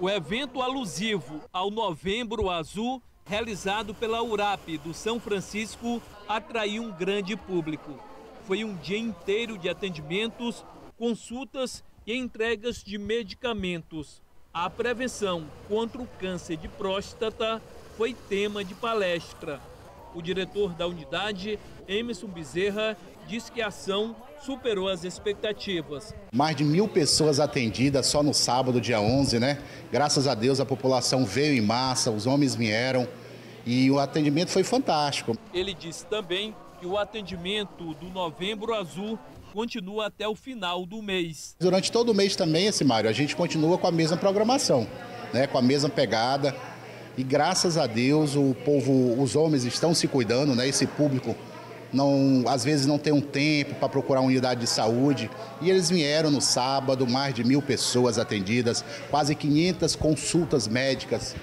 O evento alusivo ao Novembro Azul, realizado pela URAP do São Francisco, atraiu um grande público. Foi um dia inteiro de atendimentos, consultas e entregas de medicamentos. A prevenção contra o câncer de próstata foi tema de palestra. O diretor da unidade, Emerson Bezerra, diz que a ação superou as expectativas. Mais de mil pessoas atendidas só no sábado, dia 11, né? Graças a Deus a população veio em massa, os homens vieram e o atendimento foi fantástico. Ele disse também que o atendimento do Novembro Azul continua até o final do mês. Durante todo o mês também, esse Mário, a gente continua com a mesma programação, né? Com a mesma pegada. E graças a Deus o povo, os homens estão se cuidando, né? Esse público não, às vezes não tem um tempo para procurar uma unidade de saúde. E eles vieram no sábado, mais de mil pessoas atendidas, quase 500 consultas médicas.